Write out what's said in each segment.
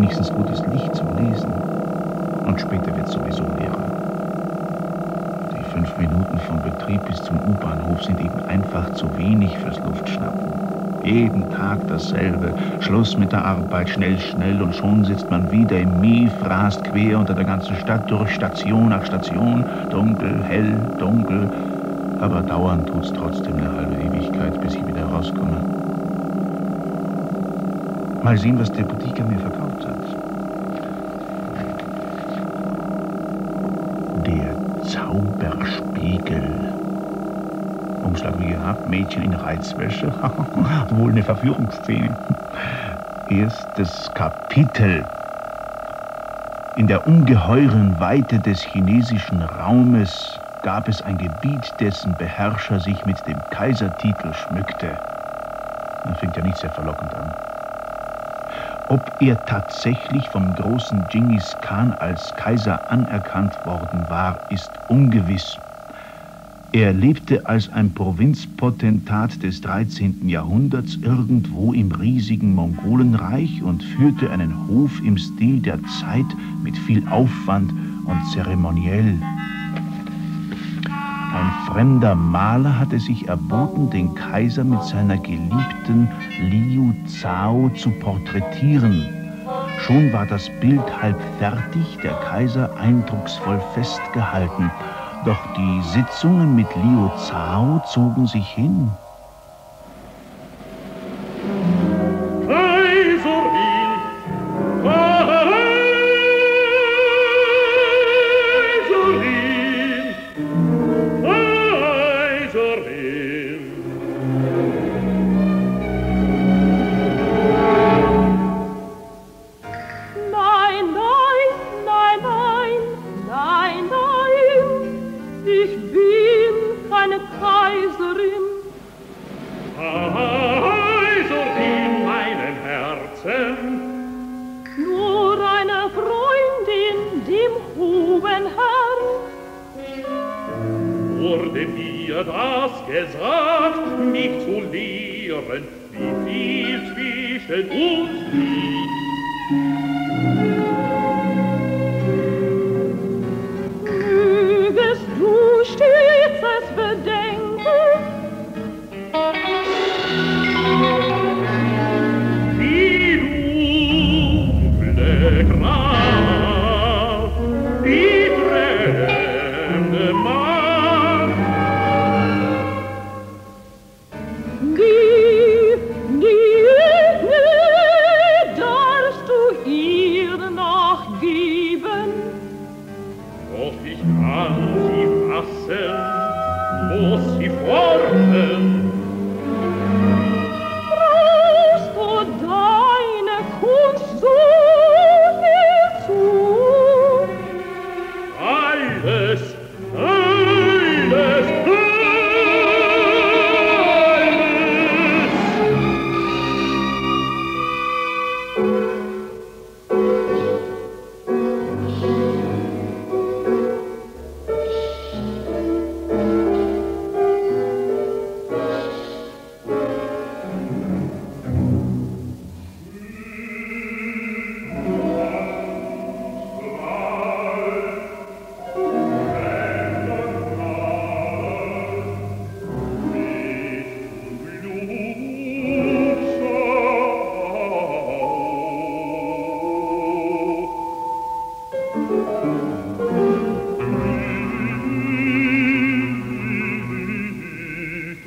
wenigstens gutes Licht zum Lesen. Und später wird sowieso leerer. Die fünf Minuten vom Betrieb bis zum U-Bahnhof sind eben einfach zu wenig fürs Luftschnappen. Jeden Tag dasselbe. Schluss mit der Arbeit, schnell, schnell und schon sitzt man wieder im Mief, rast quer unter der ganzen Stadt durch, Station nach Station. Dunkel, hell, dunkel. Aber dauernd tut's trotzdem eine halbe Ewigkeit, bis ich wieder rauskomme. Mal sehen, was der Boutiquer mir verkauft hat. Der Zauberspiegel. Umschlag wie gehabt, Mädchen in Reizwäsche. Wohl eine Verführungsszene. Erstes Kapitel. In der ungeheuren Weite des chinesischen Raumes gab es ein Gebiet, dessen Beherrscher sich mit dem Kaisertitel schmückte. Das fängt ja nicht sehr verlockend an. Ob er tatsächlich vom großen Genghis Khan als Kaiser anerkannt worden war, ist ungewiss. Er lebte als ein Provinzpotentat des 13. Jahrhunderts irgendwo im riesigen Mongolenreich und führte einen Hof im Stil der Zeit mit viel Aufwand und zeremoniell. Fremder Maler hatte sich erboten, den Kaiser mit seiner geliebten Liu Zhao zu porträtieren. Schon war das Bild halb fertig, der Kaiser eindrucksvoll festgehalten. Doch die Sitzungen mit Liu Zhao zogen sich hin.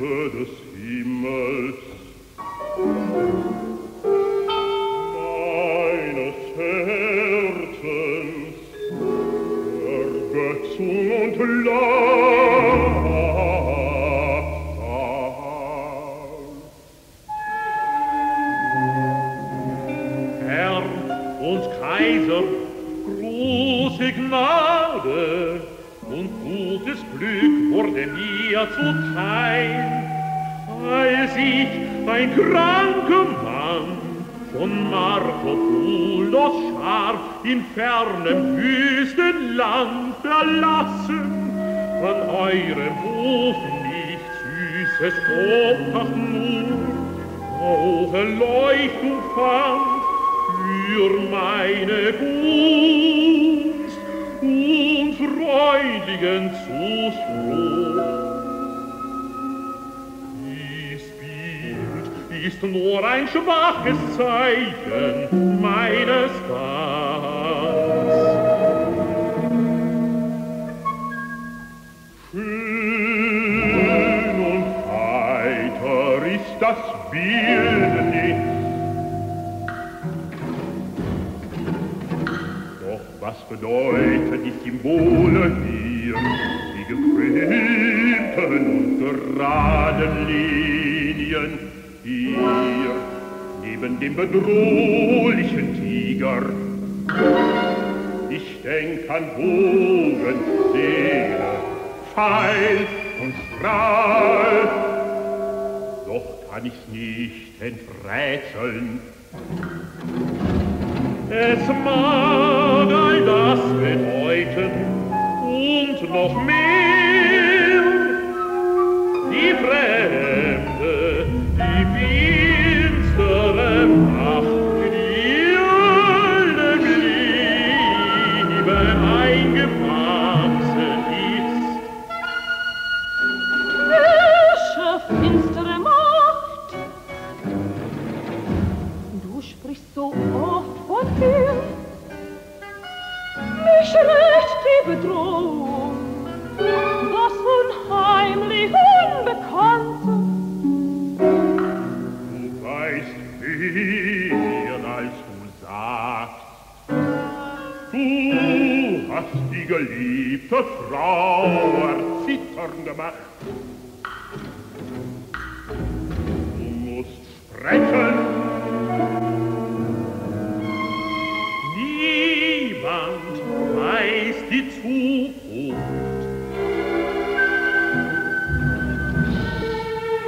des Himmels. Süßes kommt, ach nur, brauche Leuchtung fand für meine Gunst und freudigen Zuspruch. Dies Bild ist nur ein schwaches Zeichen meines Ganz. Bedeuten die Symbole hier, die gekrümmten und geraden Linien hier, neben dem bedrohlichen Tiger? Ich denk an Bogen, Seele, Pfeil und Strahl, kann ich nicht enträtseln. Es mag all das bedeuten und noch mehr, Bedrohung, das unheimlich Unbekannte. Du weißt mehr, als du sagst. Du hast die geliebte Frau erzittern gemacht. Du musst sprechen, die Zukunft.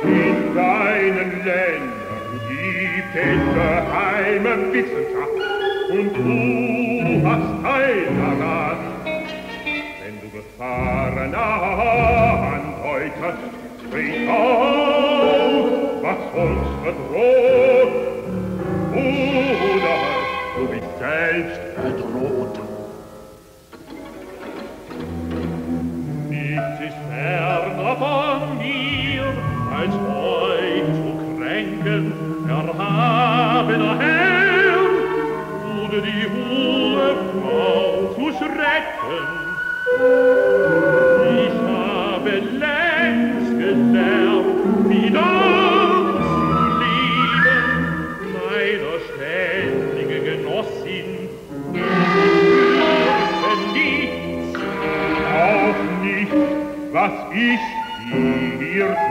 In deinen Ländern gibt es geheime Wissenschaft und du hast kein daran. Wenn du Gefahren andeutest, sprich auf, was uns bedroht. Oder du bist selbst bedroht. Von mir, als euch zu kränken, erhabener Herr, oder die hohe Frau zu schrecken. Ich habe längst gelernt, wie das zu lieben, meiner ständige Genossin. Ich fürchte nichts, auch nicht, was ich your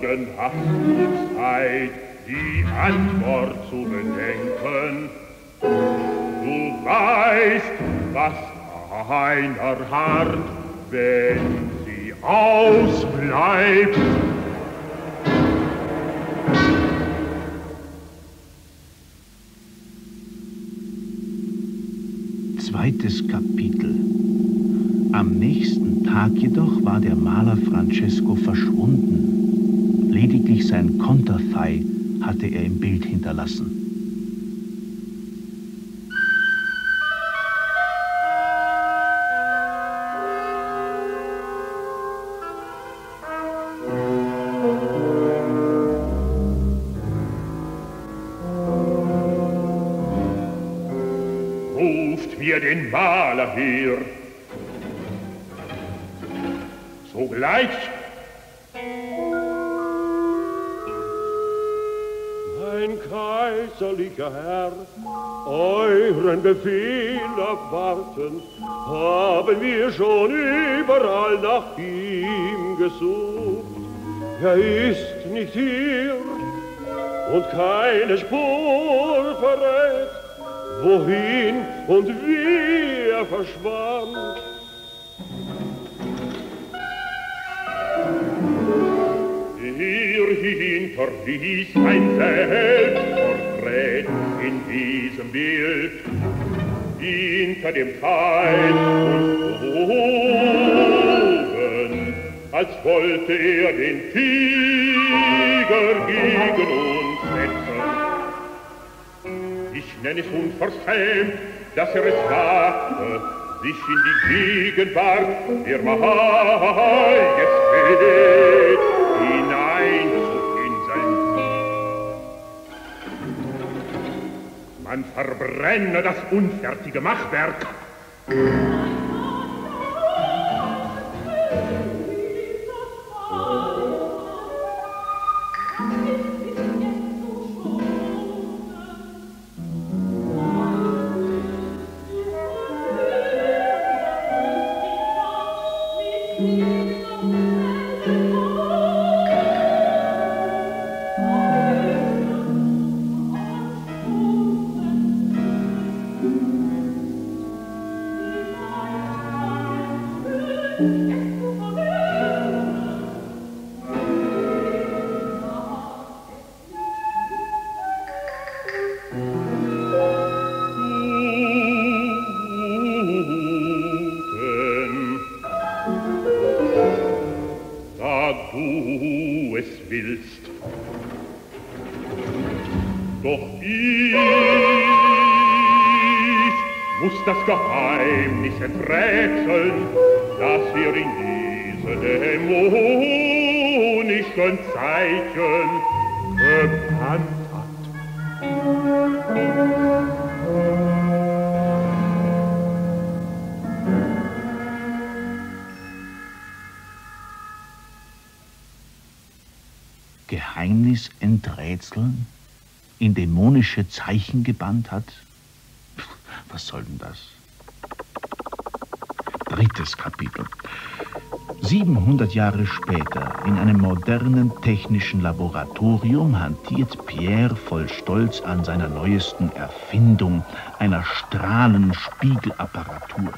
morgen hast du Zeit, die Antwort zu bedenken. Du weißt, was einer hart, wenn sie ausbleibt. Zweites Kapitel. Am nächsten Tag jedoch war der Maler Francesco verschwunden. Lediglich sein Konterfei hatte er im Bild hinterlassen. Schon überall nach ihm gesucht. Er ist nicht hier und keine Spur verrät, wohin und wie er verschwand. Hierhin verließ ein Selbstporträt in diesem Bild, hinter dem Pfeil und Bogen, als wollte er den Tiger gegen uns setzen. Ich nenne es unverschämt, dass er es wagte, sich in die Gegenwart der Majestät. Man verbrenne das unfertige Machwerk. Zeichen gebannt hat? Was soll denn das? Drittes Kapitel. 700 Jahre später, in einem modernen technischen Laboratorium, hantiert Pierre voll Stolz an seiner neuesten Erfindung, einer Strahlenspiegelapparatur.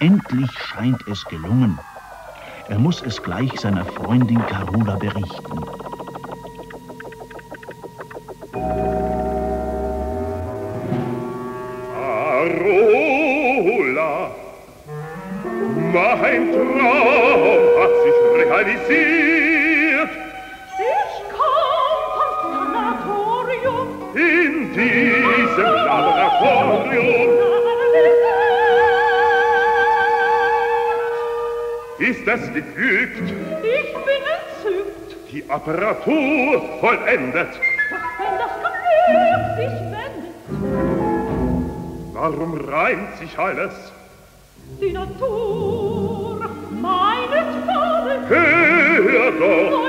Endlich scheint es gelungen. Er muss es gleich seiner Freundin Carola berichten. Vollendet. doch wenn das Glück sich wendet, Warum reimt sich alles? die Natur meinetwallen, Hör doch,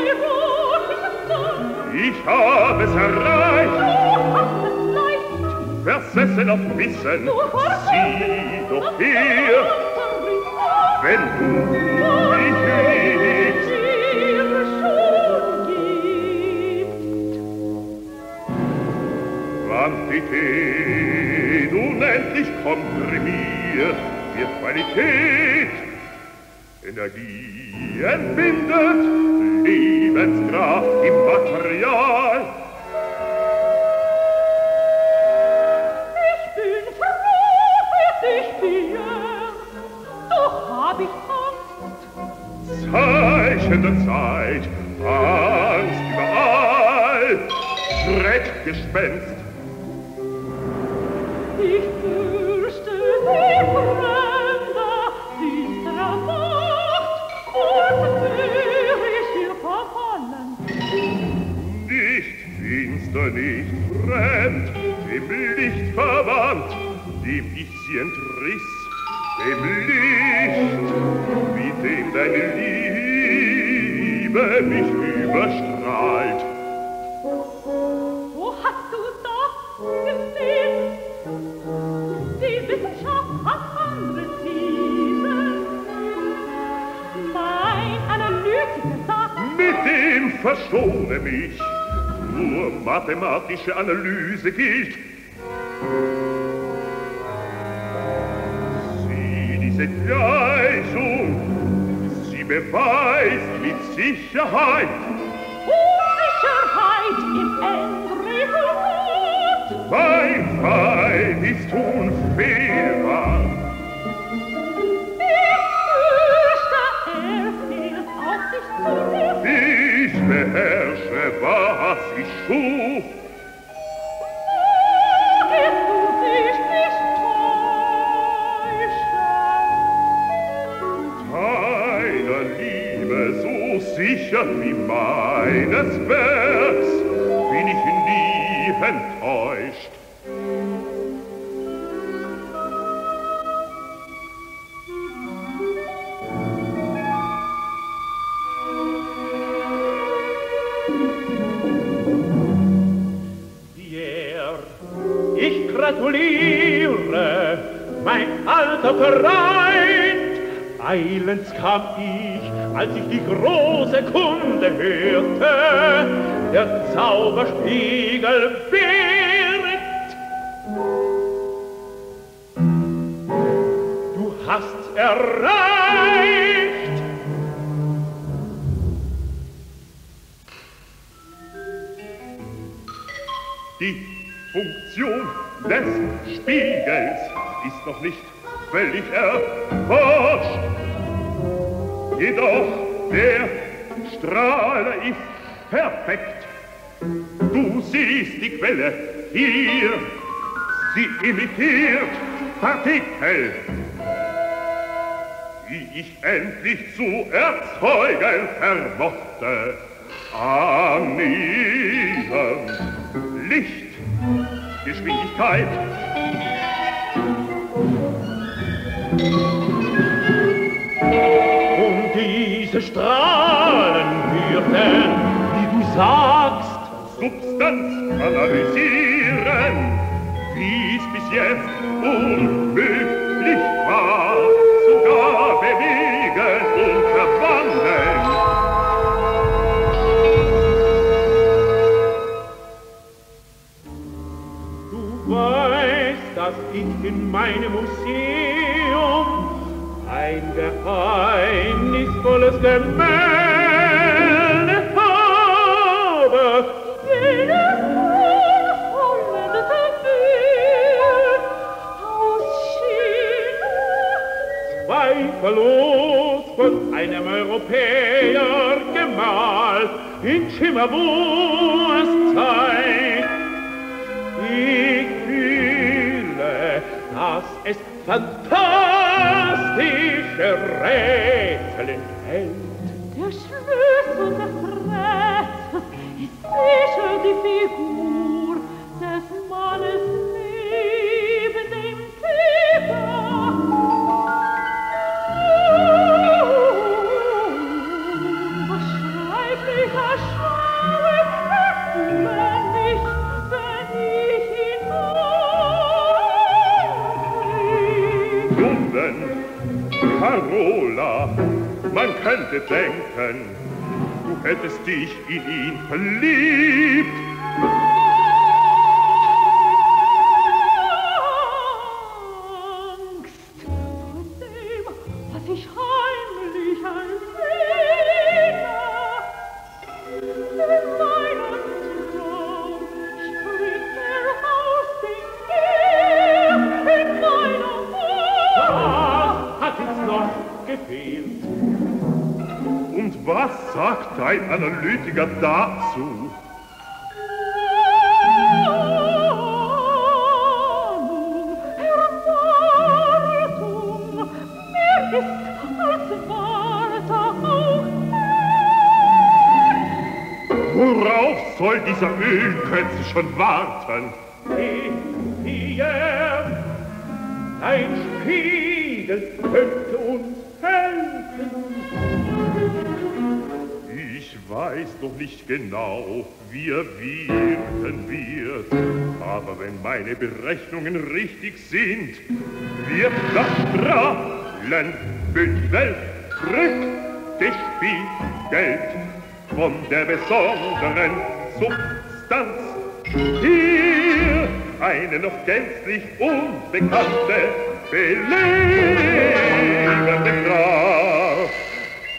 ich habe es erreicht. Versessen auf Wissen, sieh doch her, wenn du mich liebst. Qualität unendlich komprimiert wird Qualität Energie entbindet Lebenskraft im Material. Ich bin froh, dass ich Doch hab ich Angst. Zeichen der Zeit Angst überall. Schreckgespenst Nicht fremd, im Licht verwandt, dem ich sie entriss, dem Licht, wie dem deine Liebe mich überstrahlt. Wo hast du das gesehen? Die Wissenschaft hat andere Ziele. Mein Analytiker sagt, Mit dem verschone mich, mathematische Analyse gilt. Sieh diese Gleichung, sie beweist mit Sicherheit, Unsicherheit im Endresultat. mein Fall ist unfehlbar. Sicher wie meines Werks bin ich nie enttäuscht. Ich gratuliere, mein alter Freund. Eilends kam ich, als ich die große Kunde hörte, der Zauberspiegel wird. Du hast erreicht, Die Funktion des Spiegels ist noch nicht völlig erforscht. Perfekt. Du siehst die Quelle hier. Sie imitiert Partikel, die ich endlich zu erzeugen vermochte. Annähernd Licht, Geschwindigkeit, Und diese Strahlen du sagst, Substanz analysieren, wie es bis jetzt unmöglich war, sogar bewegen und verwandeln. du weißt, dass ich in meinem Museum ein geheimnisvolles Gemälde zweifellos von einem Europäer gemalt, in Schimmer, wo. Ich fühle, dass es fantastische Rätsel enthält. Der Schlüssel des Rätsels ist sicher die Figur des Mannes hätte denken du hättest dich in ihn verliebt. Schon warten? Hier, ein Spiegel könnte uns helfen. Ich weiß doch nicht genau, wie er wirken wird. Aber wenn meine Berechnungen richtig sind, wird das Strahlenbündel rückgespiegelt von der besonderen Substanz. Eine noch gänzlich unbekannte, belebende Kraft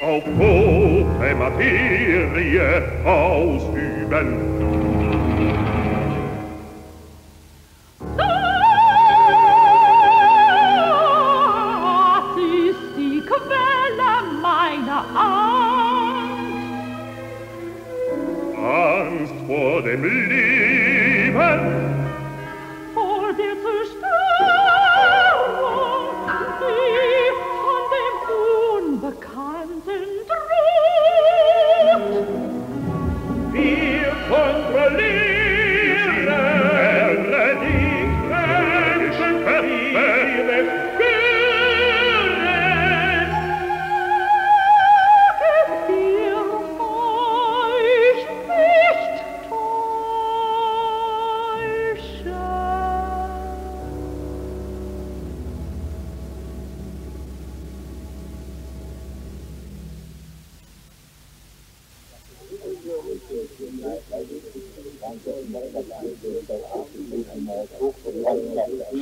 auf hohe Materie ausüben.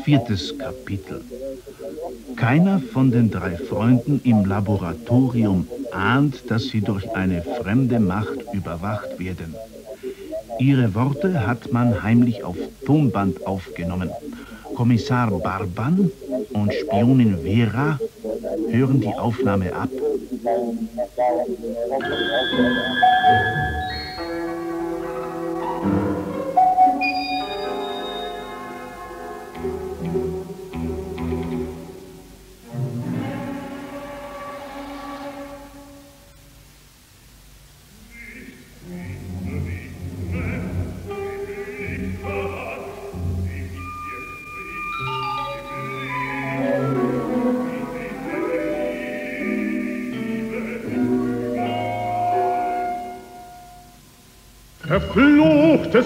Viertes Kapitel. Keiner von den drei Freunden im Laboratorium ahnt, dass sie durch eine fremde Macht überwacht werden. Ihre Worte hat man heimlich auf Tonband aufgenommen. Kommissar Barban und Spionin Vera hören die Aufnahme ab.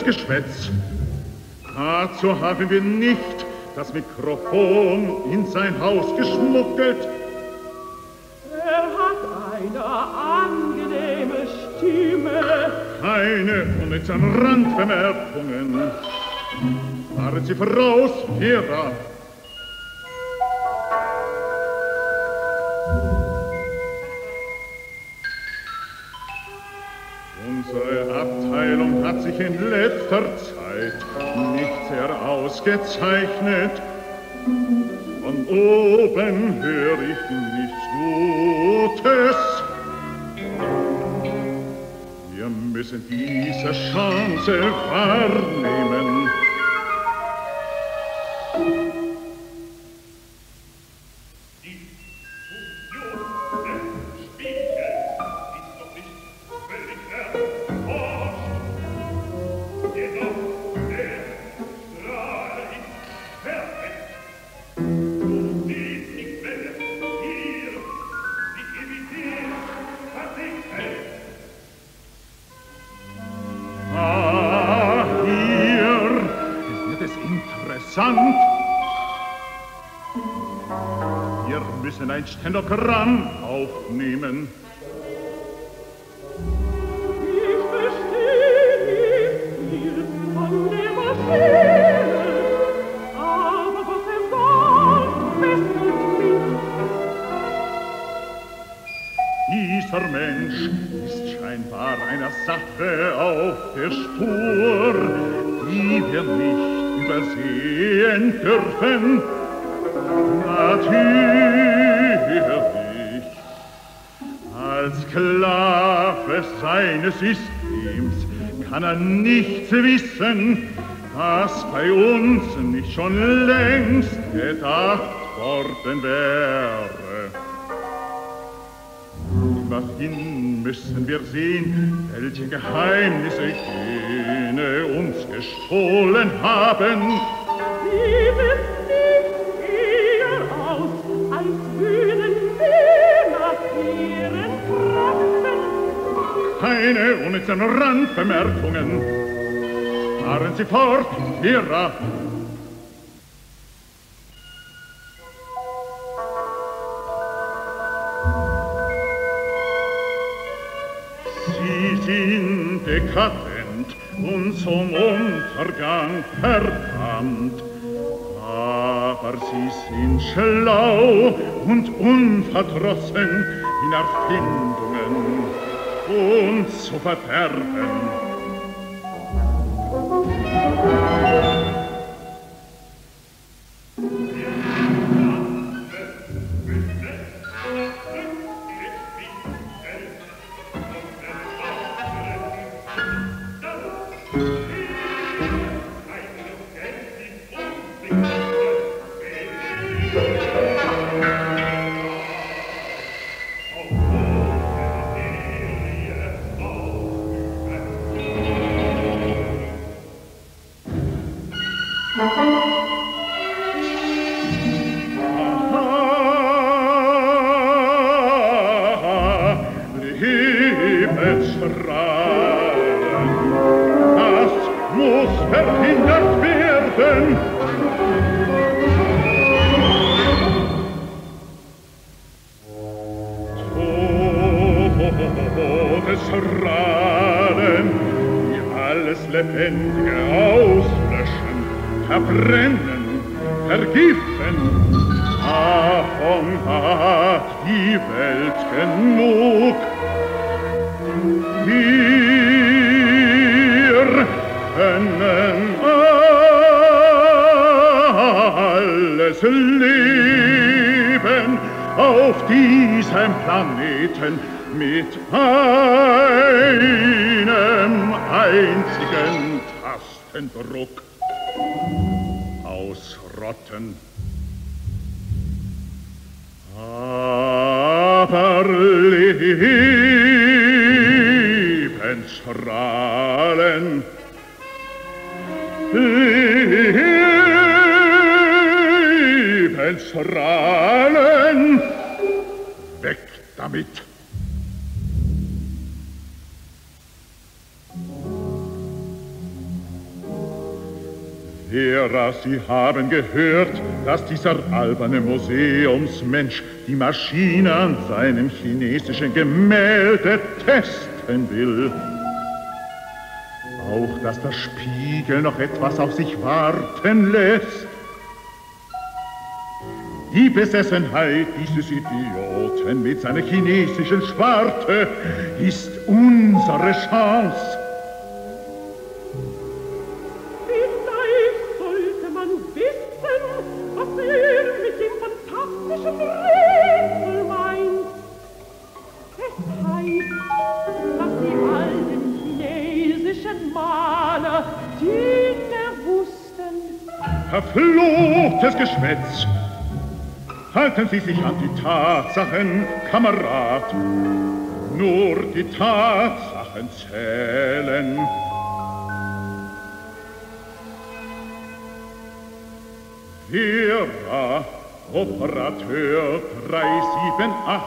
Verfluchtes Geschwätz. Dazu haben wir nicht das Mikrofon in sein Haus geschmuggelt. Er hat eine angenehme Stimme. Keine unnützen Randbemerkungen. Fahren Sie voraus, Vera. Chance wahrnehmen. and a Quran. wissen, dass bei uns nicht schon längst gedacht worden wäre. Überhin müssen wir sehen, welche Geheimnisse jene uns gestohlen haben. Liebes keine unnützen Randbemerkungen. Fahren Sie fort, Vera. Sie sind dekadent und zum Untergang verdammt. Aber sie sind schlau und unverdrossen in Erfindungen und zu verderben. Sie haben gehört, dass dieser alberne Museumsmensch die Maschine an seinem chinesischen Gemälde testen will. Auch, dass der Spiegel noch etwas auf sich warten lässt. Die Besessenheit dieses Idioten mit seiner chinesischen Schwarte ist unsere Chance. Verfluchtes Geschwätz! Halten Sie sich an die Tatsachen, Kamerad. Nur die Tatsachen zählen. Vera, Operateur 378.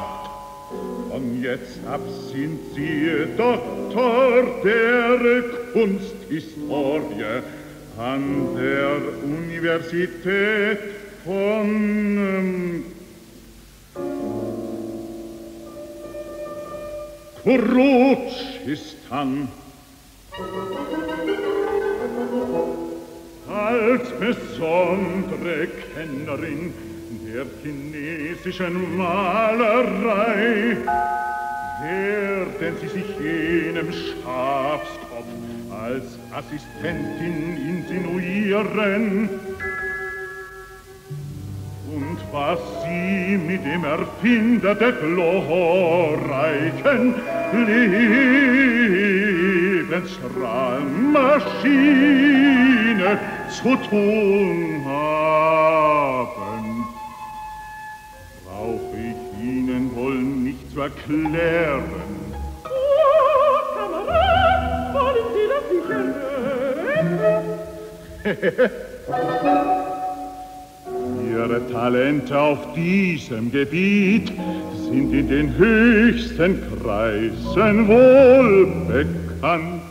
Von jetzt ab sind Sie Doktor der Kunsthistorie an der Universität von ähm, Kurutschistan. Als besondere Kennerin der chinesischen Malerei werden Sie sich jenem Schafskopf als Assistentin insinuieren. Und was Sie mit dem Erfinder der glorreichen Lebensstrahlmaschine zu tun haben, brauche ich Ihnen wohl nicht zu erklären. Ihre Talente auf diesem Gebiet sind in den höchsten Kreisen wohl bekannt.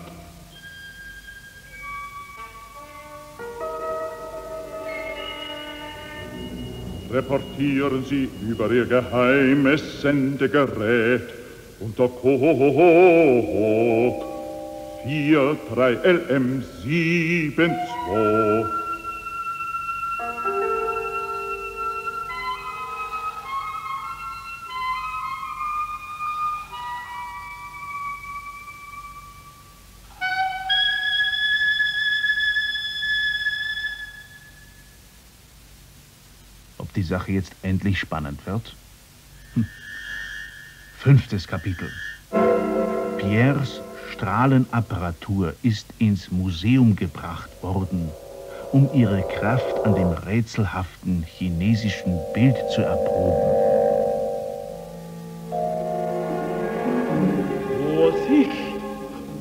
Reportieren Sie über Ihr geheimes Sendegerät unter Code 43LM72. die Sache jetzt endlich spannend wird? Hm. Fünftes Kapitel. Pierres Strahlenapparatur ist ins Museum gebracht worden, um ihre Kraft an dem rätselhaften chinesischen Bild zu erproben. Vorsicht,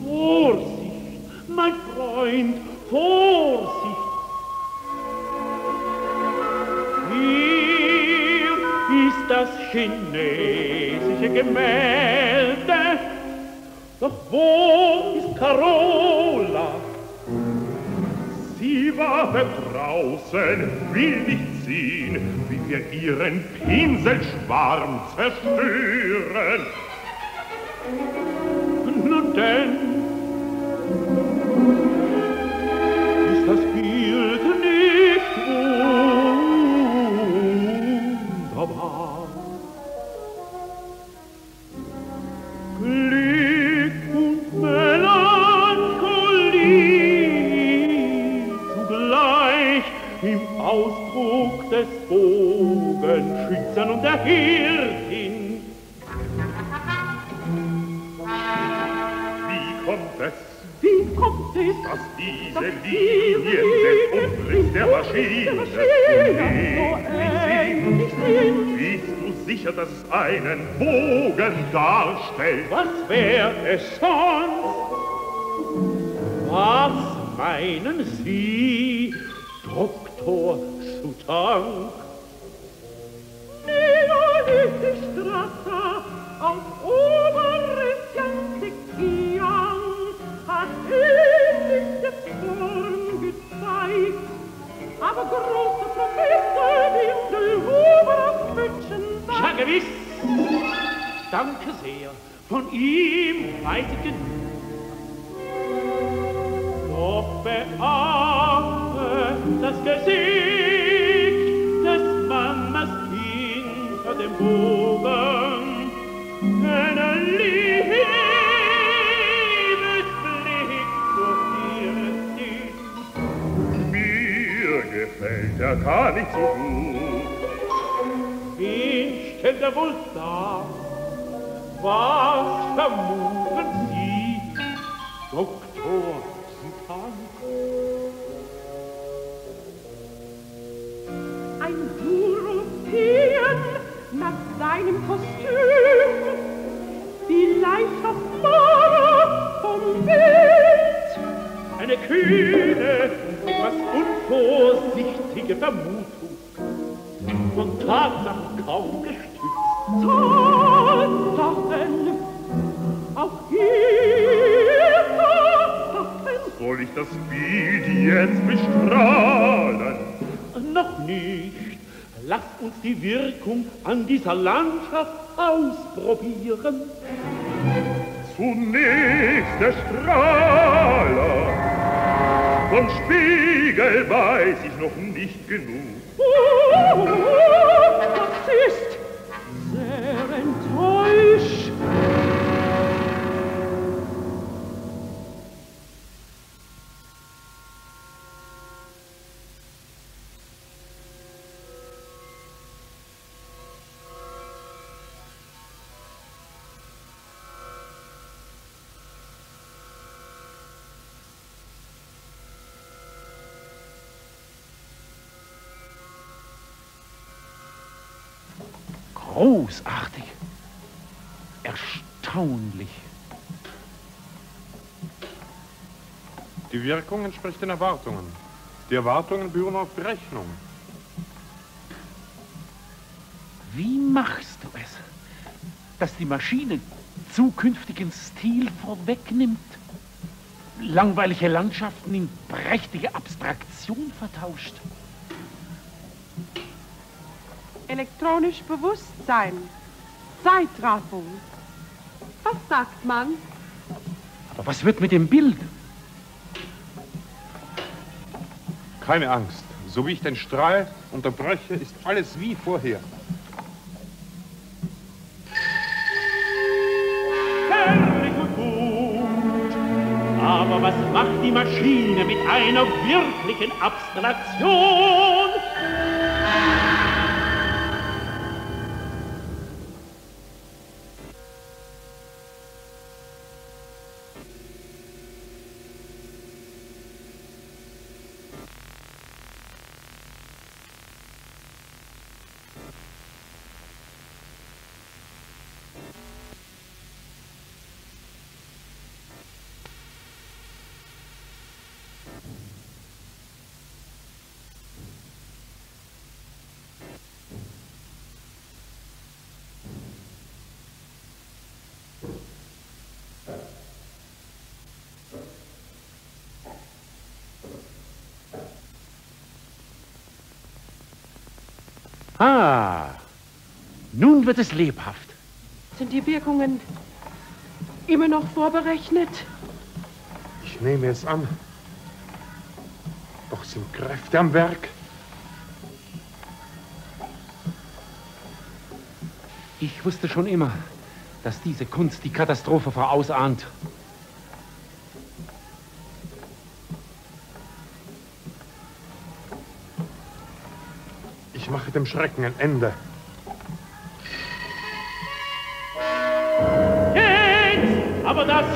Vorsicht, mein Freund, Vorsicht! das chinesische Gemälde. Draußen, will nicht sehen, wie wir ihren Pinselschwarm zerstören. Nun denn, es sonst? Was meinen Sie, gefällt er gar nicht so gut. Wen stellt er wohl dar? Was vermuten Sie, Doktor? Ein Europäer nach seinem Kostüm, vielleicht auf Mara vom Bild. Eine kühne, etwas unvorsichtige Vermutung, von Tatsachen kaum gestützt. Tatsachen, auch hier Tatsachen. Soll ich das Bild jetzt bestrahlen? Noch nicht. Lasst uns die Wirkung an dieser Landschaft ausprobieren. Zunächst der Strahler. Vom Segel weiß ich noch nicht genug. Oh, das ist Großartig. Erstaunlich. Die Wirkung entspricht den Erwartungen. Die Erwartungen beruhen auf Berechnung. Wie machst du es, dass die Maschine zukünftigen Stil vorwegnimmt? langweilige Landschaften in prächtige Abstraktion vertauscht. Elektronisch Bewusstsein. Zeitraffung. Was sagt man? Aber was wird mit dem Bild? Keine Angst. So wie ich den Strahl unterbreche, ist alles wie vorher. Herrlich und gut. Aber was macht die Maschine mit einer wirklichen Abstraktion? Nun wird es lebhaft. Sind die Wirkungen immer noch vorberechnet? Ich nehme es an. Doch sind Kräfte am Werk. Ich wusste schon immer, dass diese Kunst die Katastrophe vorausahnt. Ich mache dem Schrecken ein Ende.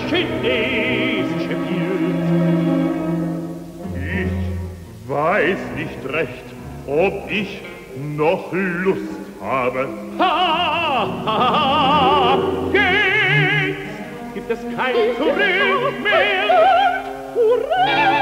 Chinesische Bild. Ich weiß nicht recht, ob ich noch Lust habe. Ha, ha, ha, geht's? Gibt es kein Zurück mehr? Hurra!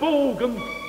Doch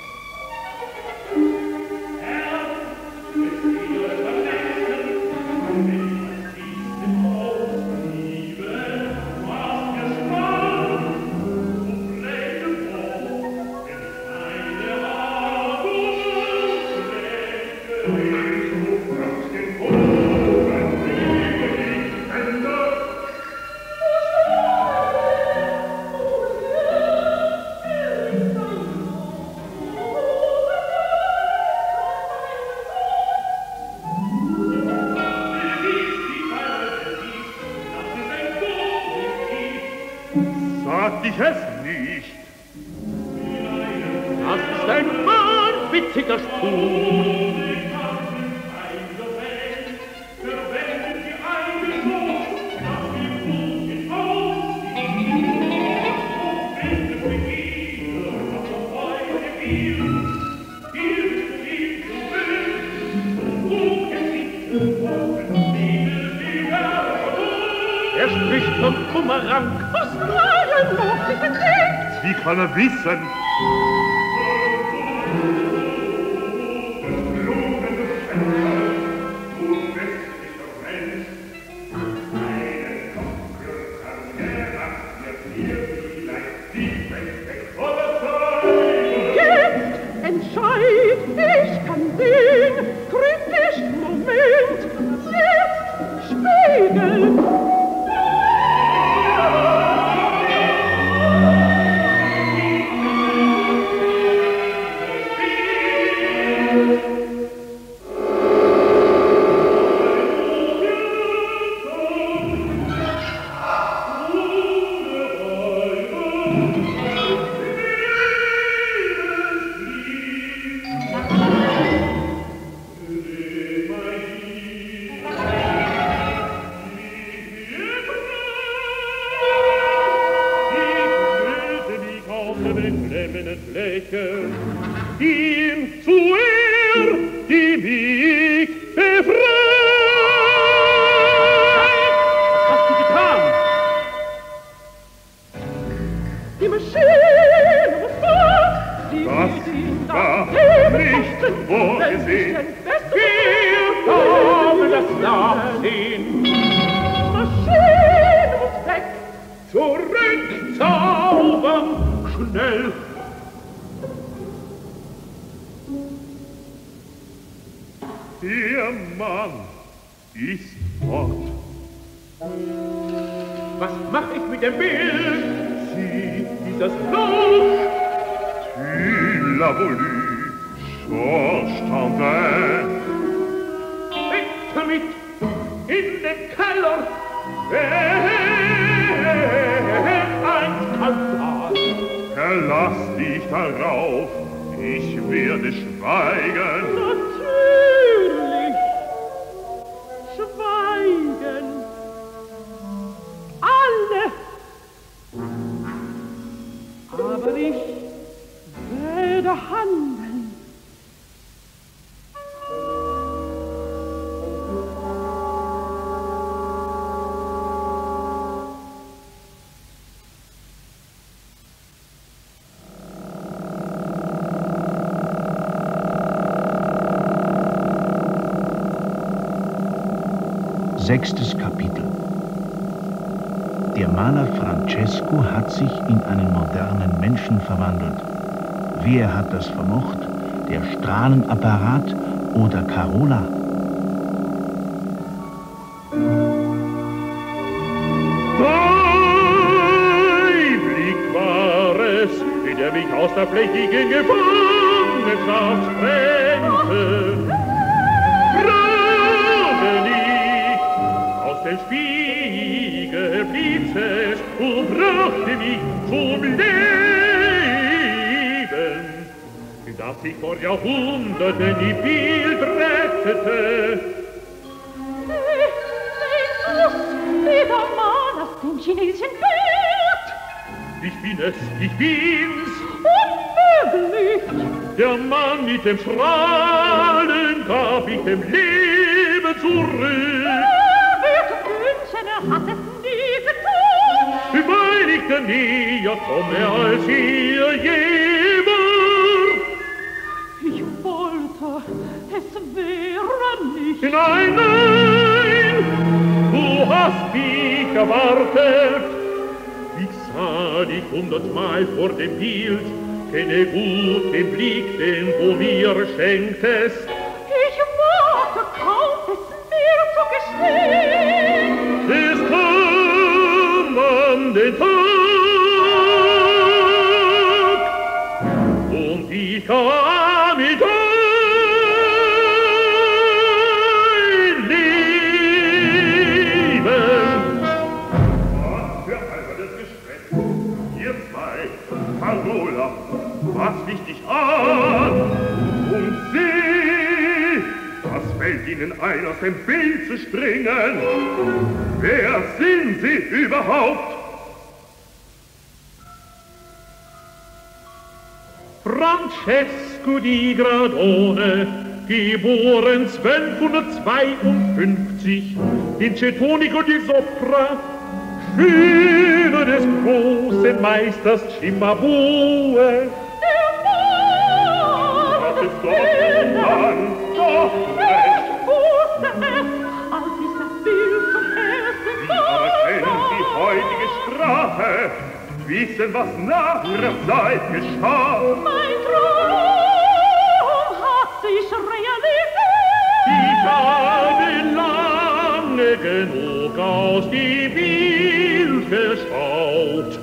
kann vorgesehen. Wir haben das Nachsehen. Maschine muss weg. Zurück, zaubern, schnell. Der Mann ist fort. Was mach ich mit dem Bild? Sieh dieses Loch. Tu l'as voulu, so stand er. Heckt mit in den Keller, ein Skandal. Verlass dich darauf, ich werde schweigen. Sechstes Kapitel. Der Maler Francesco hat sich in einen modernen Menschen verwandelt. Wer hat das vermocht? Der Strahlenapparat oder Carola? Dein Blick war es, der mich aus der flächigen Gefangenschaft Jahrhunderte eh, eh, eh, die Bild rettete. Wieder mal auf den chinesischen Bild. Ich bin es, ich bin's. Unmöglich. Der Mann mit dem Strahlen gab ich dem Leben zurück. Er wird wünschen, er hat es nie getan. Überlegte nie, ja komme als ihr je. Es wäre nicht. Nein, nein, du hast mich erwartet. Ich sah dich hundertmal vor dem Bild, kenne gut den Blick, den du mir schenktest. Ihnen ein, aus dem Bild zu springen? Wer sind sie überhaupt? Francesco di Gradone, geboren 1252, in Cetonico di Sopra, Schüler des großen Meisters Cimabue. Der Mann, Das ist doch Mann, doch Sprache, wissen, was nach der Zeit geschah. Mein Traum hat sich realisiert. Ich habe lange genug aus die Bild geschaut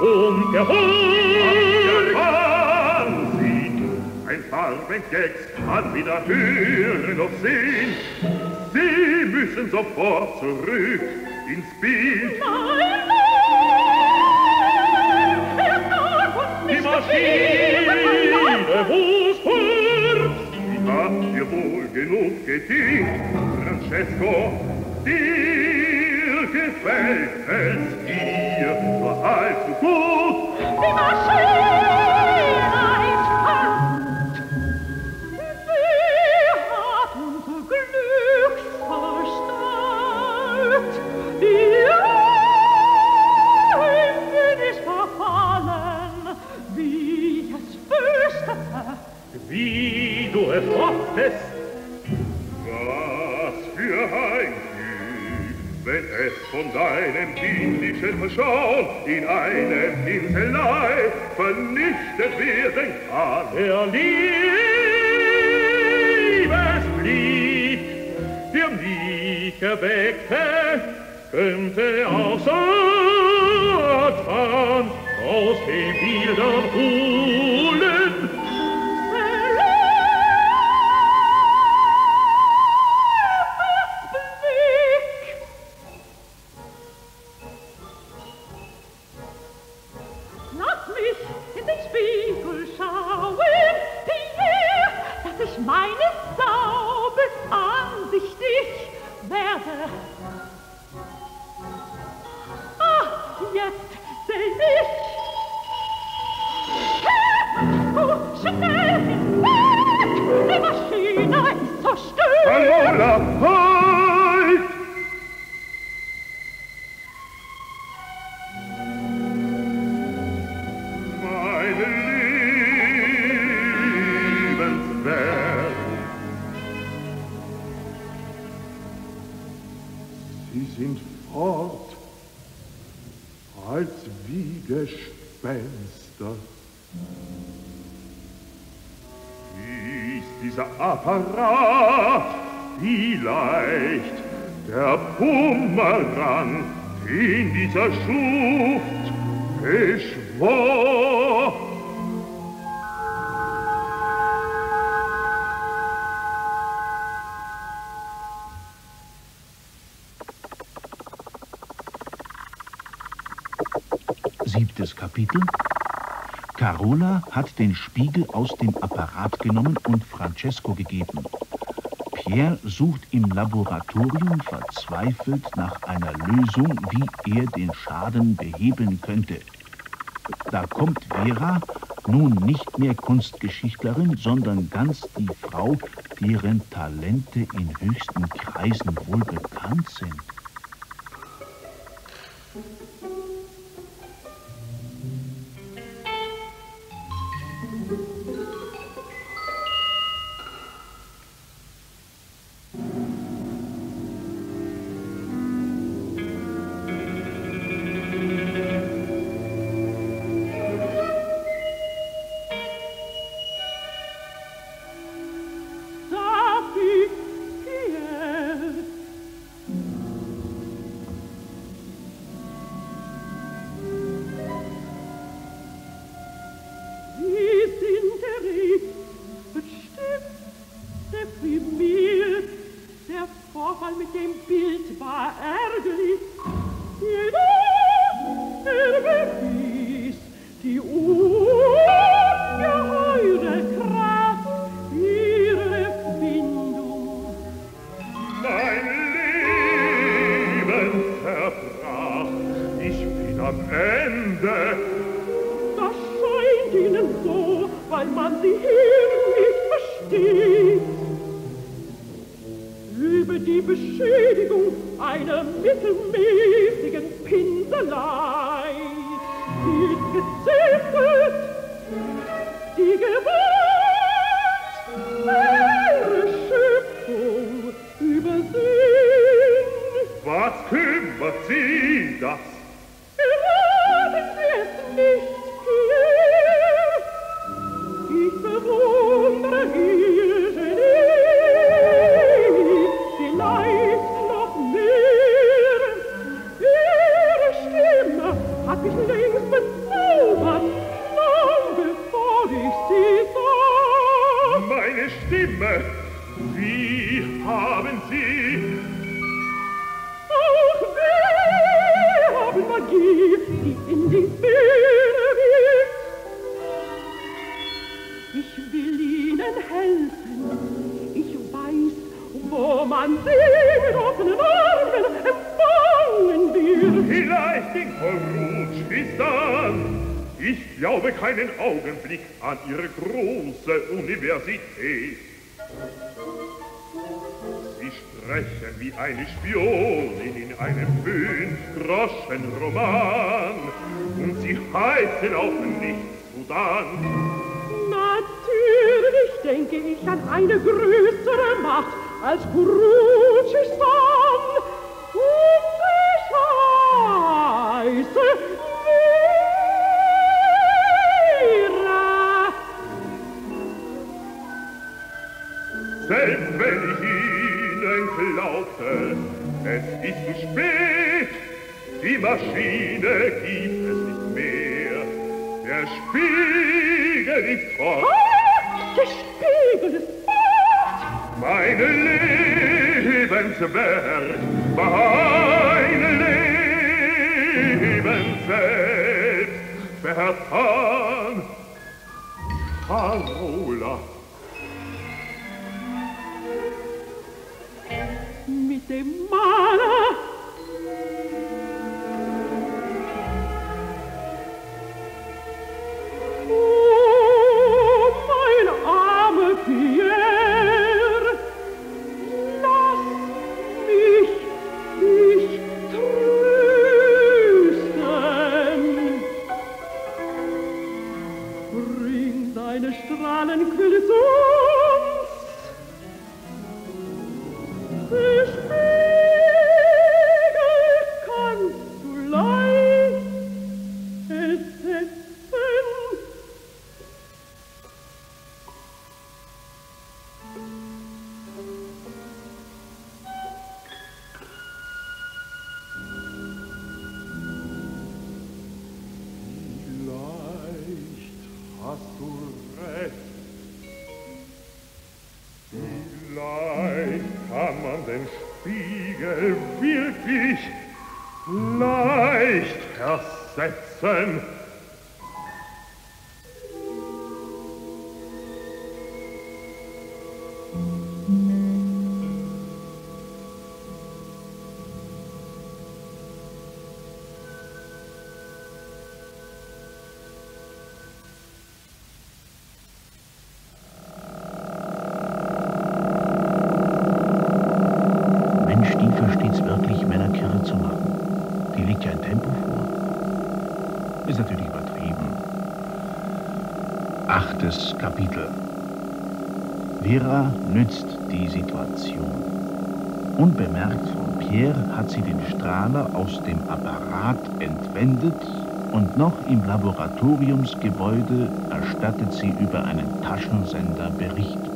und geholt. Wahnsinn! Ein Farbengex kann weder hören noch sehen. Sie müssen sofort zurück ins Bild. Nein, nein, Maschine muss fort. Ich hab dir wohl genug gedient, Francesco, dir gefällt es hier, war allzu gut. Die Maschine! Schlüssel aus dem Apparat genommen und Francesco gegeben. Pierre sucht im Laboratorium verzweifelt nach einer Lösung, wie er den Schaden beheben könnte. Da kommt Vera, nun nicht mehr Kunstgeschichtlerin, sondern ganz die Frau, deren Talente in höchsten Kreisen wohl bekannt sind. Ich weiß, wo man sie mit offenen Armen empfangen wird. Vielleicht in Korut ist dann. Ich glaube keinen Augenblick an ihre große Universität. Sie sprechen wie eine Spionin in einem Fünf-Groschen-Roman und sie heißen auch nicht Sudan eine größere Macht als Kurucis Mann. Und ich heiße Vera. Selbst wenn ich Ihnen glaubte, es ist zu spät, die Maschine gibt es nicht mehr. Der Spiegel ist fort. Spiegel Meine Lebenswerk, meine Lebenswelt vertan. Parola. Mit dem Maler nützt die Situation. Unbemerkt von Pierre hat sie den Strahler aus dem Apparat entwendet und noch im Laboratoriumsgebäude erstattet sie über einen Taschensender Bericht.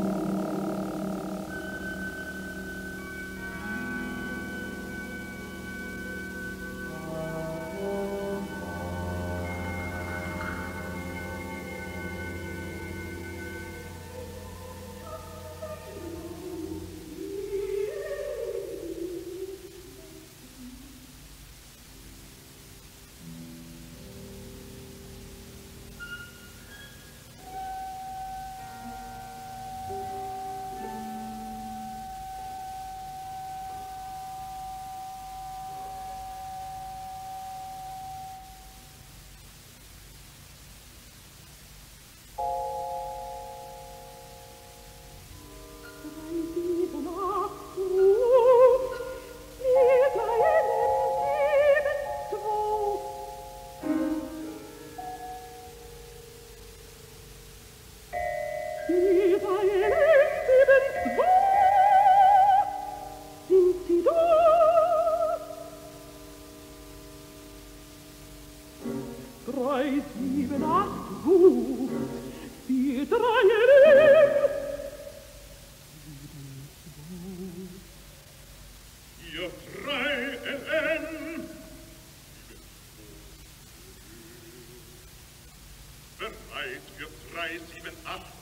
378. Ich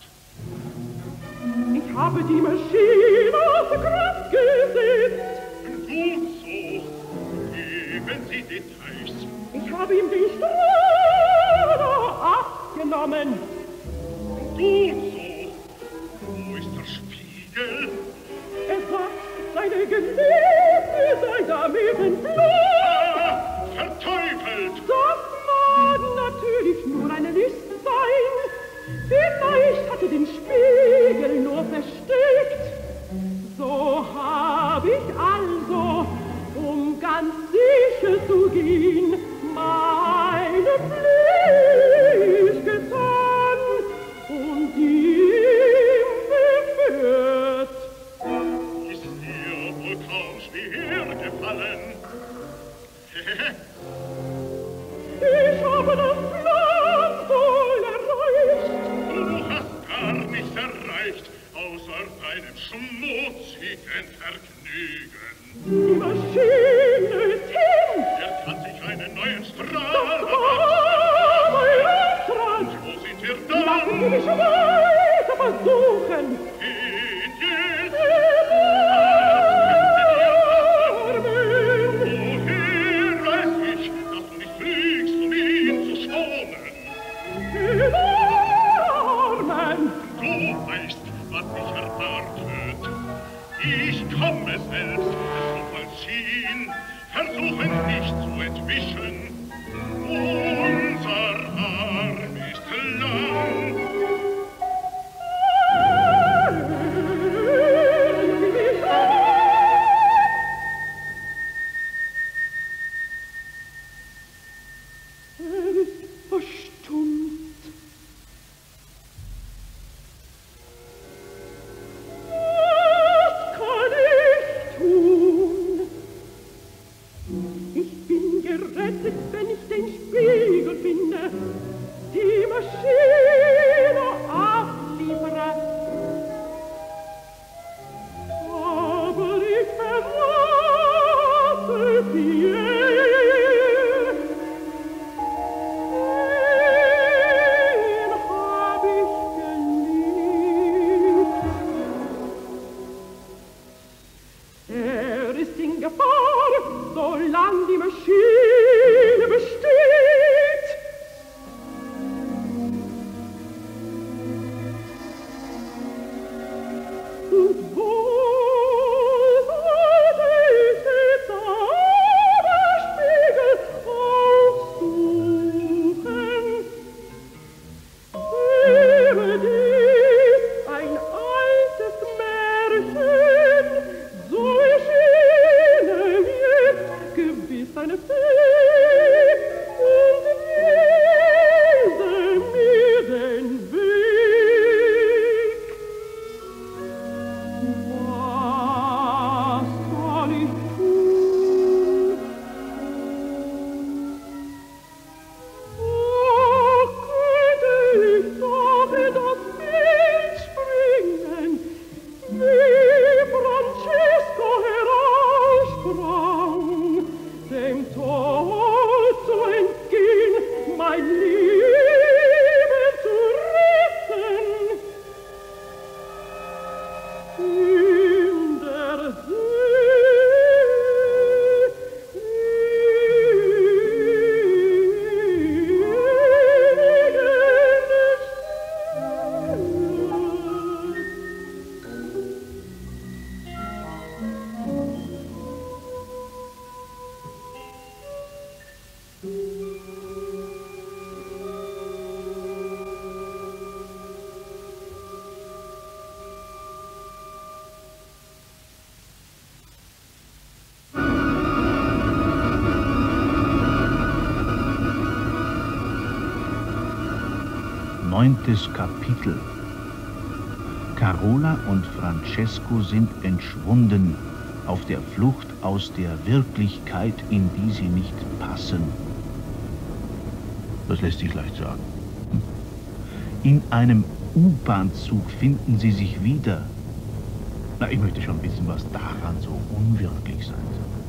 Neuntes Kapitel. Carola und Francesco sind entschwunden, auf der Flucht aus der Wirklichkeit, in die sie nicht passen. Das lässt sich leicht sagen. Hm? In einem U-Bahn-Zug finden sie sich wieder. Na, ich möchte schon wissen, was daran so unwirklich sein soll.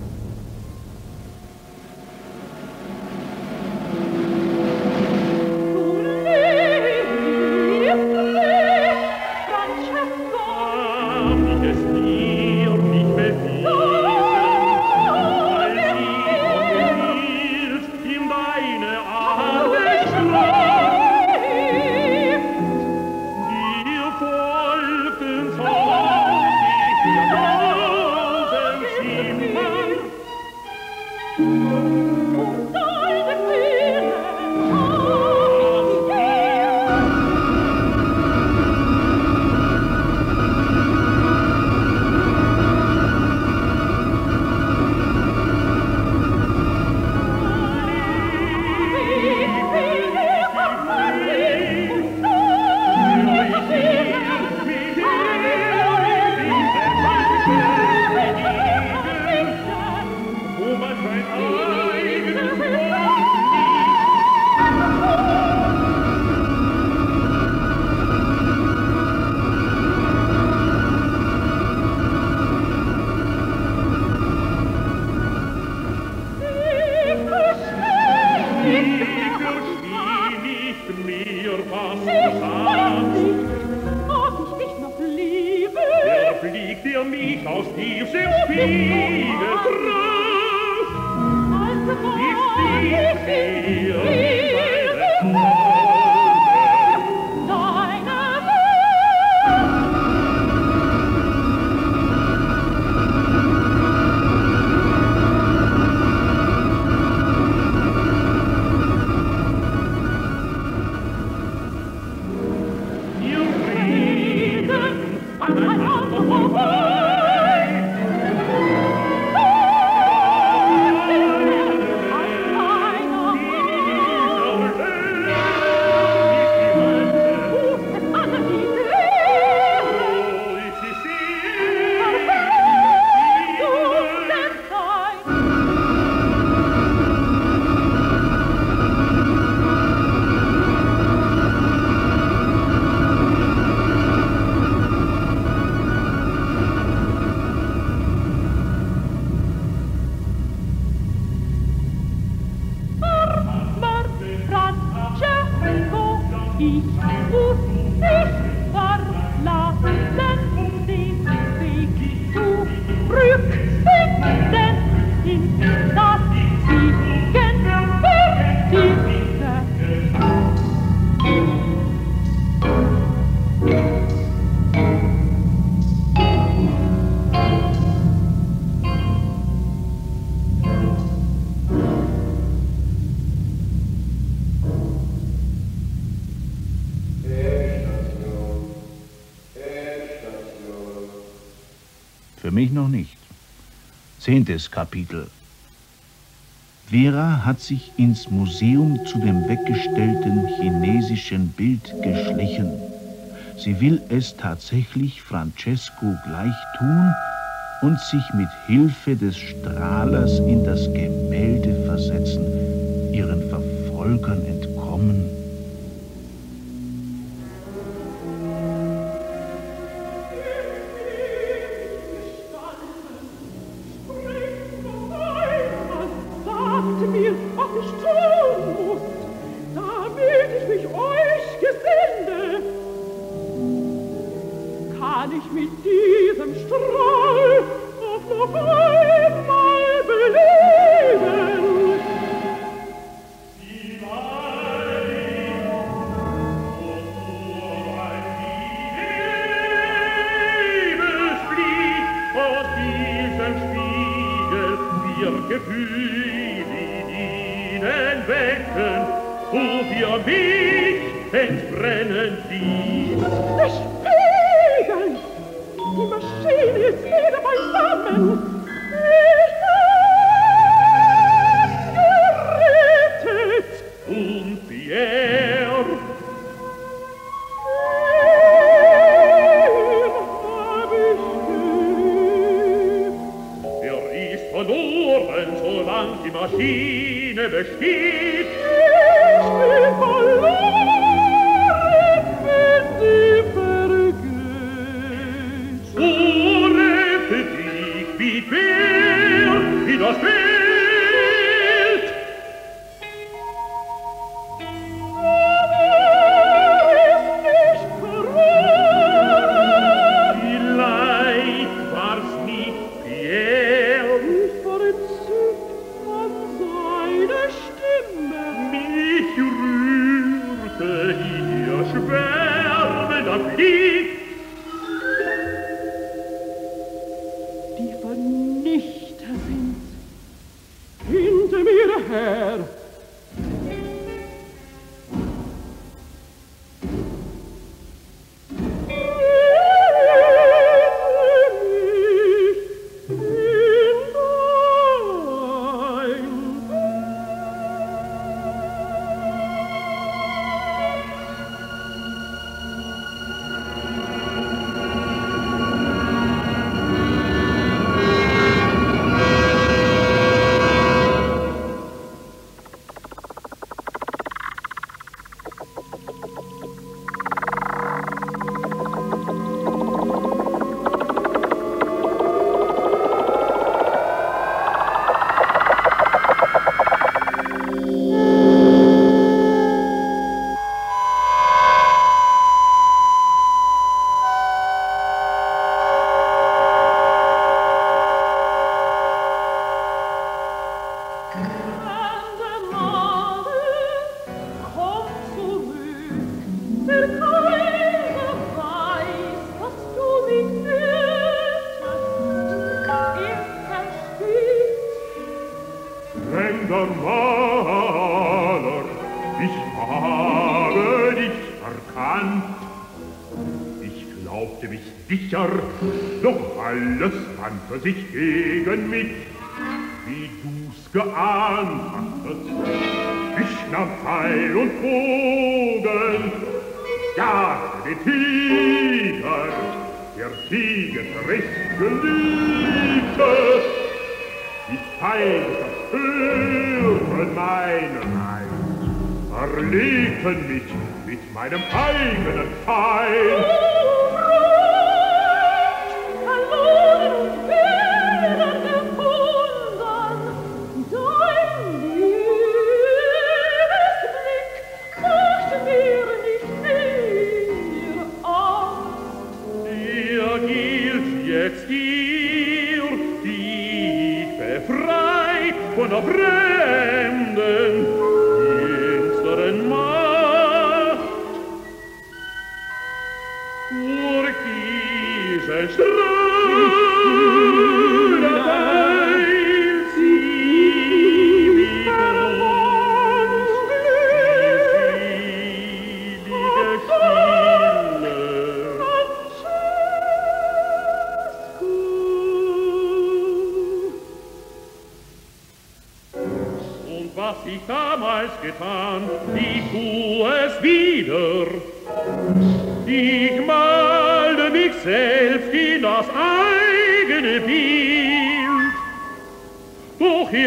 Zehntes Kapitel. Vera hat sich ins Museum zu dem weggestellten chinesischen Bild geschlichen. Sie will es tatsächlich Francesco gleich tun und sich mit Hilfe des Strahlers in das Gemälde versetzen, ihren Verfolgern entkommen. hören meine Neid, verlieben mich mit meinem eigenen Feind.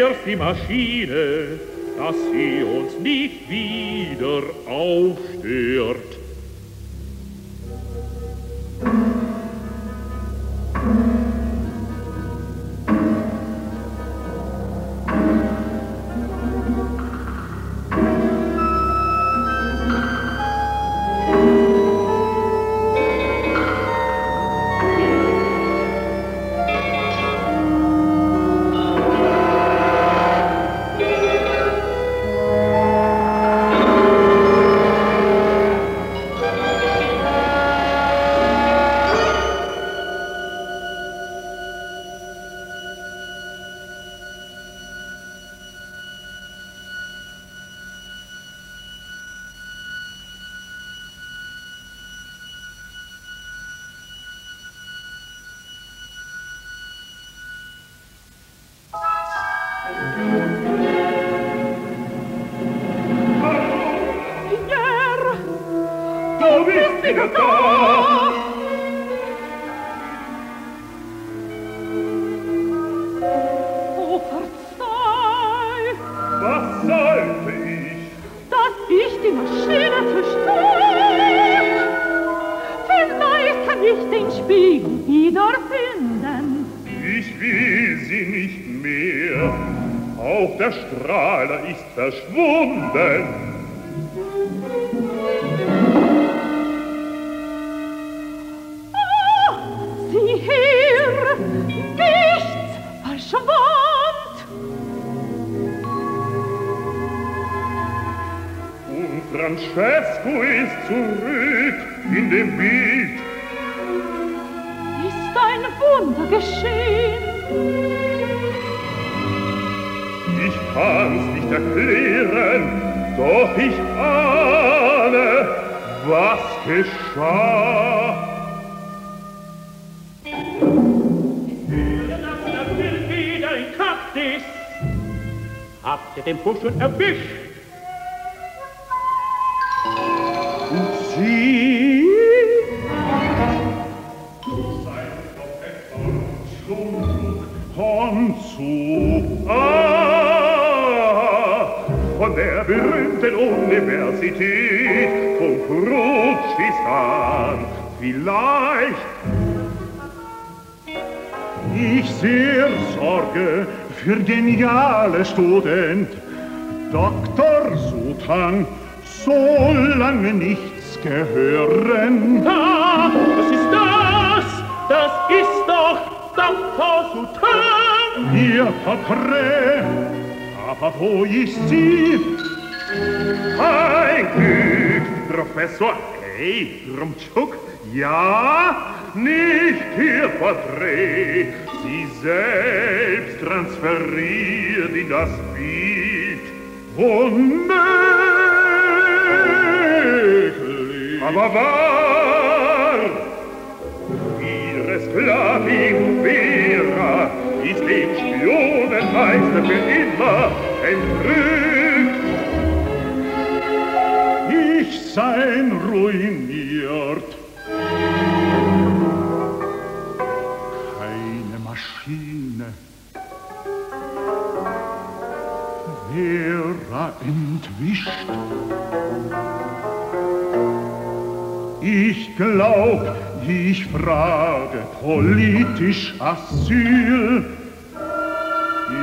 werf die Maschine, dass sie uns nicht wieder auf der Strahler ist verschwunden. erklären, doch ich ahne, was geschah. Habt ihr den Burschen erwischt? für geniale Student, Dr. Sutan, so lange nichts gehören. Da, das ist das, das ist doch Dr. Sutan. Ihr Porträt, aber wo ist sie? Ei, Glück, Professor, hey, Rumtschuk, ja, nicht hier Porträt, sie selbst transferiert in das Bild. Unmöglich, aber wahr. Ihre Sklavin Vera ist dem Spionenmeister für immer entrückt. Ich sein ruiniert. Maschine. Vera entwischt. Ich glaub, ich frage politisch Asyl.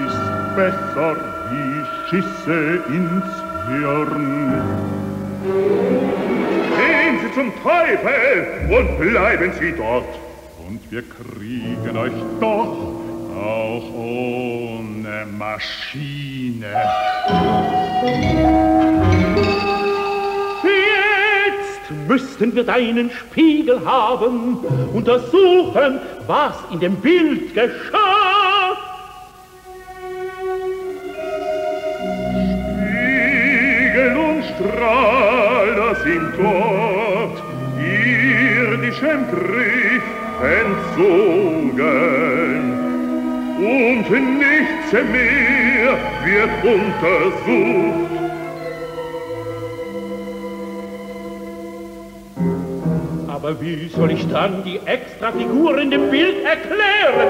Ist besser wie Schisse ins Hirn. Gehen Sie zum Teufel und bleiben Sie dort. Und wir kriegen euch doch auch ohne Maschine. Jetzt müssten wir deinen Spiegel haben, untersuchen, was in dem Bild geschah. Spiegel und Strahler sind dort, irdischem Griff entzogen. Und nichts mehr wird untersucht. Aber wie soll ich dann die Extrafigur in dem Bild erklären?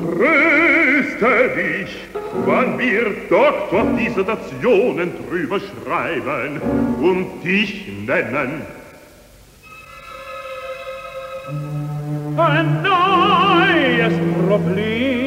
Tröste dich, wann wir Doktor Dissertationen drüber schreiben und dich nennen. Ein neues Problem.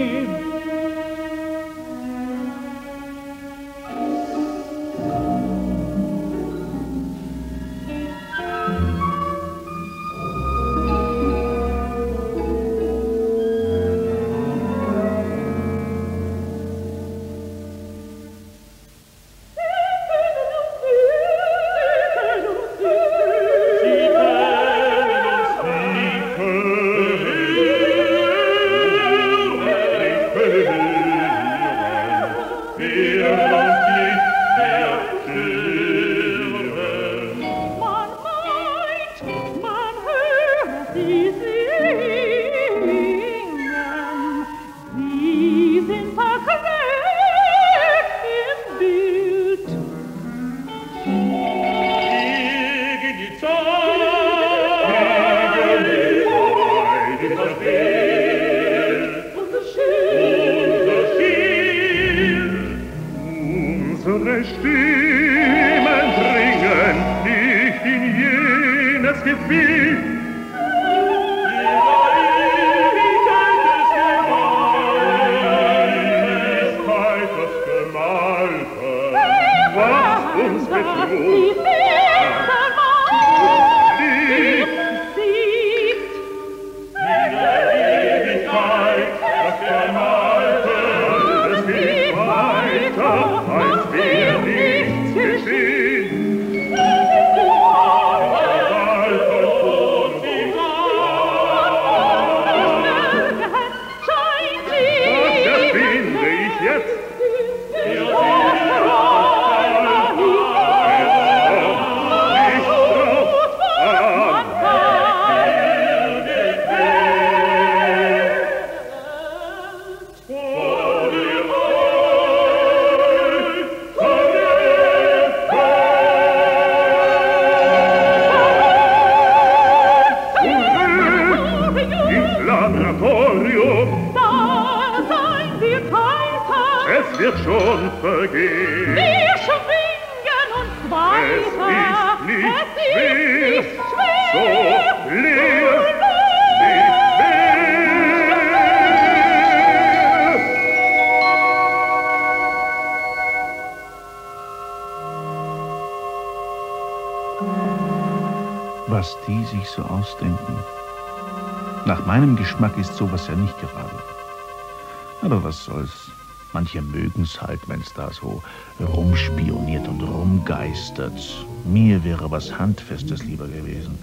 Aber was soll's. Manche mögen's halt, wenn's da so rumspioniert und rumgeistert. Mir wäre was Handfestes lieber gewesen.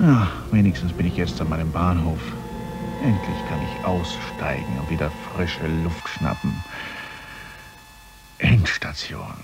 Ja, wenigstens bin ich jetzt an meinem Bahnhof. Endlich kann ich aussteigen und wieder frische Luft schnappen. Endstation.